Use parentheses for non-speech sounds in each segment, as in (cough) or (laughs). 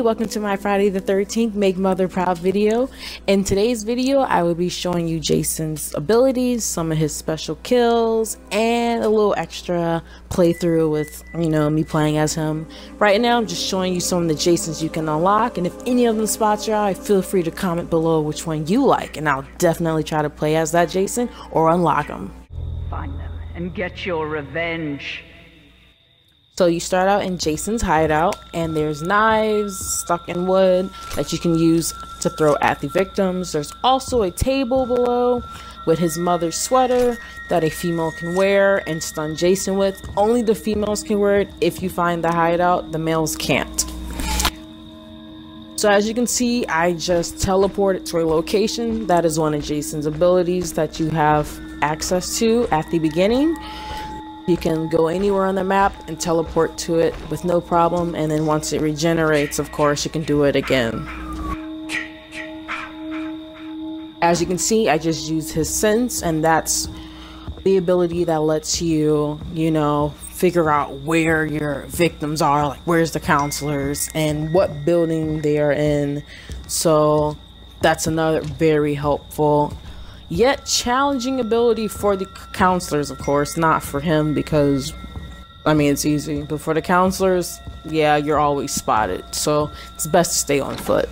Welcome to my Friday the 13th Make Mother Proud video. In today's video, I will be showing you Jason's abilities, some of his special kills, and a little extra playthrough with, you know, me playing as him. Right now, I'm just showing you some of the Jasons you can unlock, and if any of them spots your eye, feel free to comment below which one you like, and I'll definitely try to play as that Jason or unlock him. Find them and get your revenge. So you start out in Jason's hideout, and there's knives stuck in wood that you can use to throw at the victims. There's also a table below with his mother's sweater that a female can wear and stun Jason with. Only the females can wear it if you find the hideout, the males can't. So as you can see, I just teleported to a location. That is one of Jason's abilities that you have access to at the beginning. You can go anywhere on the map and teleport to it with no problem, and then once it regenerates, of course, you can do it again. As you can see, I just used his sense, and that's the ability that lets you, you know, figure out where your victims are, like where's the counselors and what building they are in. So that's another very helpful yet challenging ability for the counselors, of course, not for him because, I mean, it's easy. But for the counselors, yeah, you're always spotted. So it's best to stay on foot.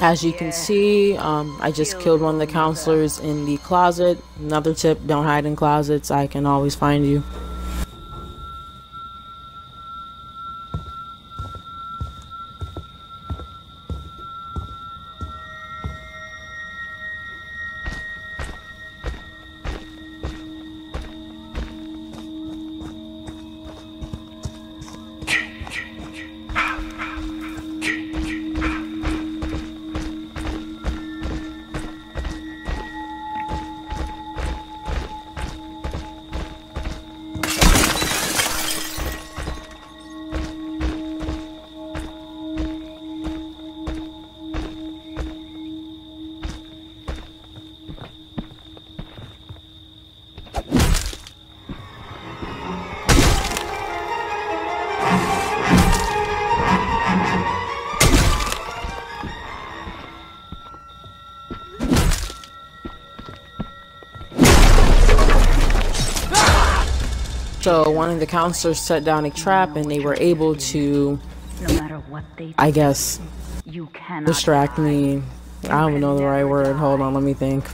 As you can see, um, I just killed one of the counselors in the closet. Another tip, don't hide in closets. I can always find you. So one of the counselors set down a trap and they were able to, I guess, you can distract me. I don't know the right word. Hold on, let me think.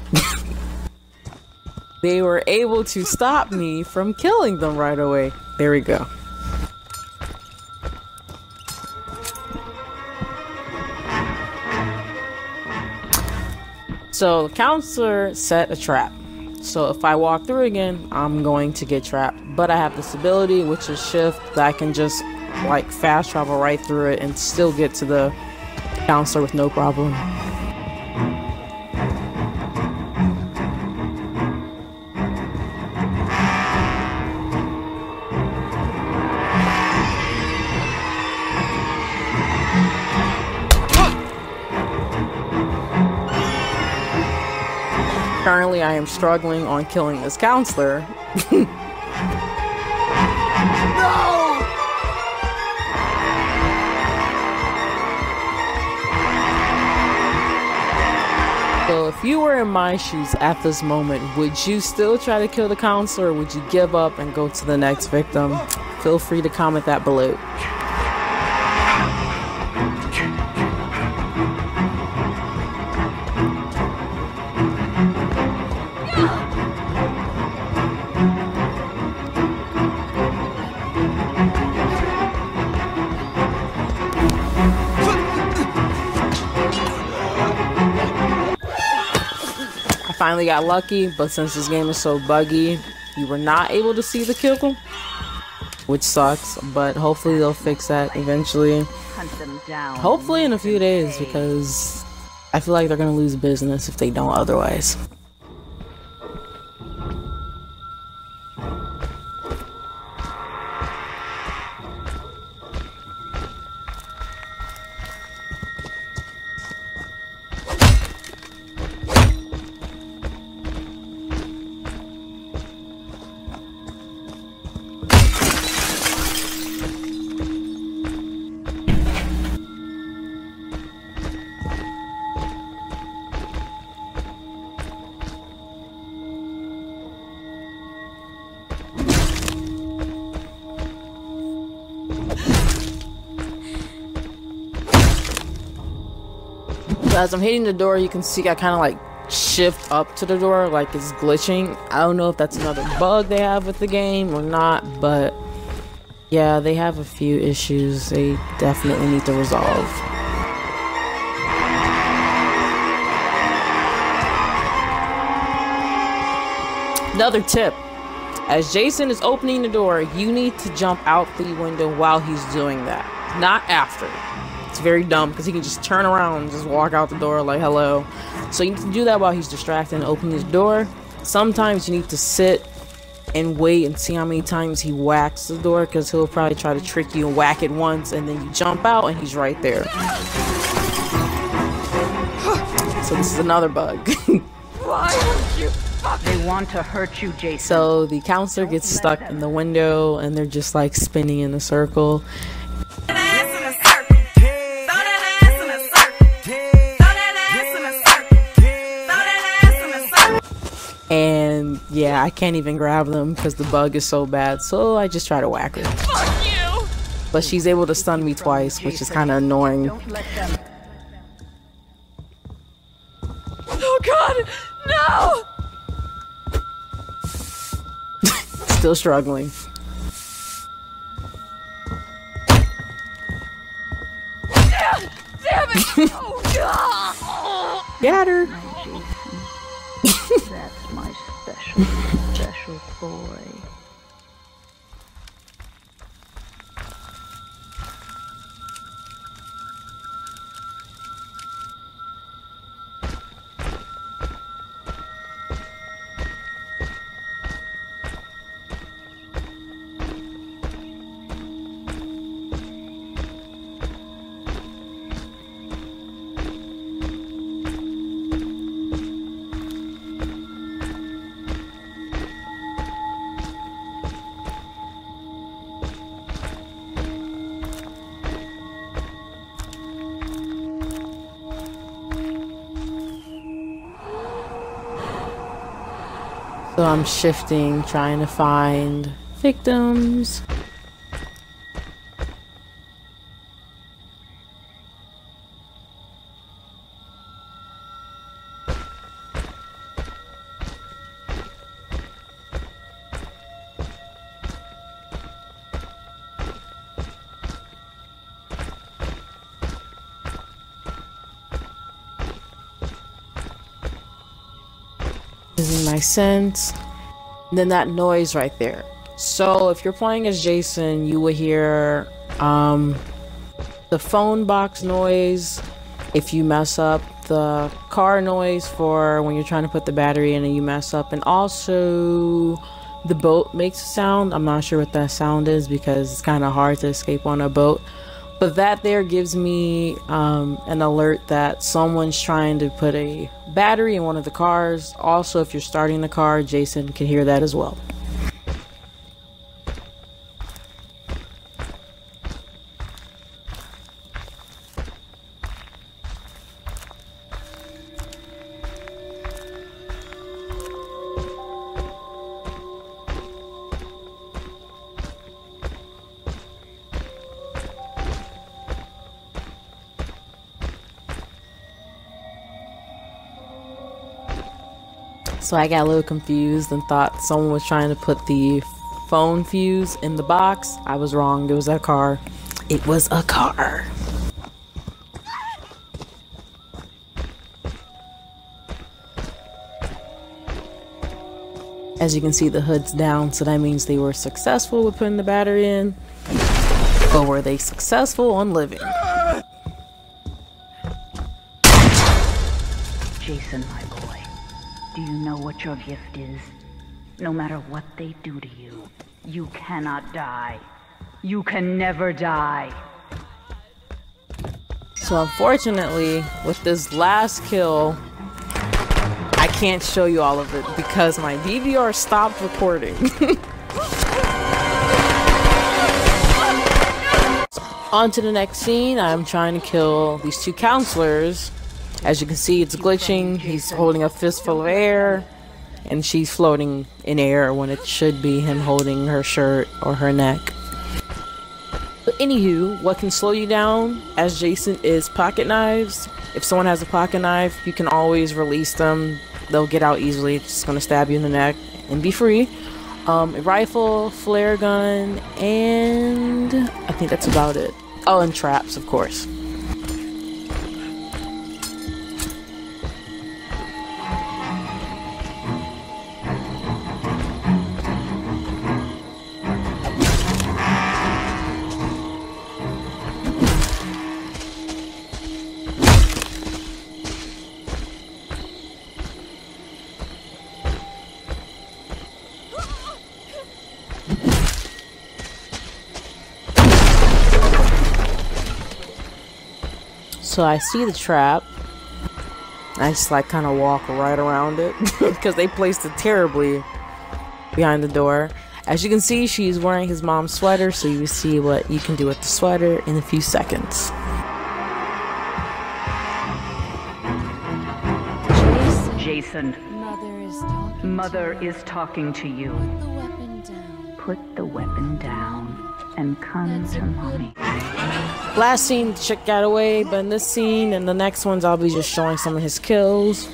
(laughs) they were able to stop me from killing them right away. There we go. So the counselor set a trap. So if I walk through again, I'm going to get trapped. But I have this ability, which is shift, that I can just like fast travel right through it and still get to the counselor with no problem. Currently, I am struggling on killing this counselor. no! (laughs) So if you were in my shoes at this moment, would you still try to kill the counselor or would you give up and go to the next victim? Feel free to comment that below. Finally got lucky, but since this game is so buggy, you were not able to see the kill. which sucks, but hopefully they'll fix that eventually. Hunt them down. Hopefully in a few days because I feel like they're gonna lose business if they don't otherwise. As I'm hitting the door, you can see I kind of like shift up to the door like it's glitching. I don't know if that's another bug they have with the game or not, but yeah, they have a few issues they definitely need to resolve. Another tip. As Jason is opening the door, you need to jump out the window while he's doing that, not after. It's very dumb because he can just turn around and just walk out the door like hello. So you need to do that while he's distracted and opening his door. Sometimes you need to sit and wait and see how many times he whacks the door because he'll probably try to trick you and whack it once and then you jump out and he's right there. So this is another bug. (laughs) Why would you They want to hurt you, Jason. So the counselor gets stuck in the window and they're just like spinning in a circle. Yeah, I can't even grab them because the bug is so bad. So I just try to whack her. Fuck you! But she's able to stun me twice, which is kind of annoying. Oh god, no! (laughs) Still struggling. Damn, damn it! (laughs) Oh, Get her! Special, boy. So I'm shifting, trying to find victims. Using my sense. And then that noise right there. So if you're playing as Jason, you will hear um, the phone box noise if you mess up, the car noise for when you're trying to put the battery in and you mess up, and also the boat makes a sound. I'm not sure what that sound is because it's kind of hard to escape on a boat. But that there gives me um, an alert that someone's trying to put a battery in one of the cars. Also, if you're starting the car, Jason can hear that as well. So I got a little confused and thought someone was trying to put the phone fuse in the box. I was wrong. It was a car. It was a car. As you can see, the hood's down, so that means they were successful with putting the battery in. But were they successful on living? Jason, my what your gift is? No matter what they do to you, you cannot die. You can never die. So unfortunately, with this last kill, I can't show you all of it because my DVR stopped recording. (laughs) On to the next scene, I'm trying to kill these two counselors. As you can see, it's glitching. He's holding a fistful of air, and she's floating in air when it should be him holding her shirt or her neck. But anywho, what can slow you down as Jason is pocket knives. If someone has a pocket knife, you can always release them. They'll get out easily. It's just gonna stab you in the neck and be free. Um, a rifle, flare gun, and I think that's about it. Oh, and traps, of course. So I see the trap. I just like kind of walk right around it (laughs) because they placed it terribly behind the door. As you can see, she's wearing his mom's sweater, so you see what you can do with the sweater in a few seconds. Jason, Mother is talking. Mother is talking to you. Put the weapon down. Put the weapon down and comes to mommy. Last scene, chick got away, but in this scene and the next ones, I'll be just showing some of his kills.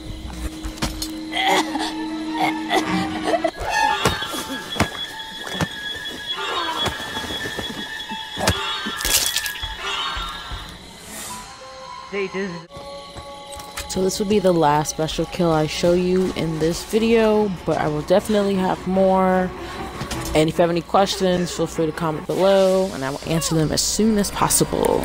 So this will be the last special kill I show you in this video, but I will definitely have more. And if you have any questions, feel free to comment below, and I will answer them as soon as possible.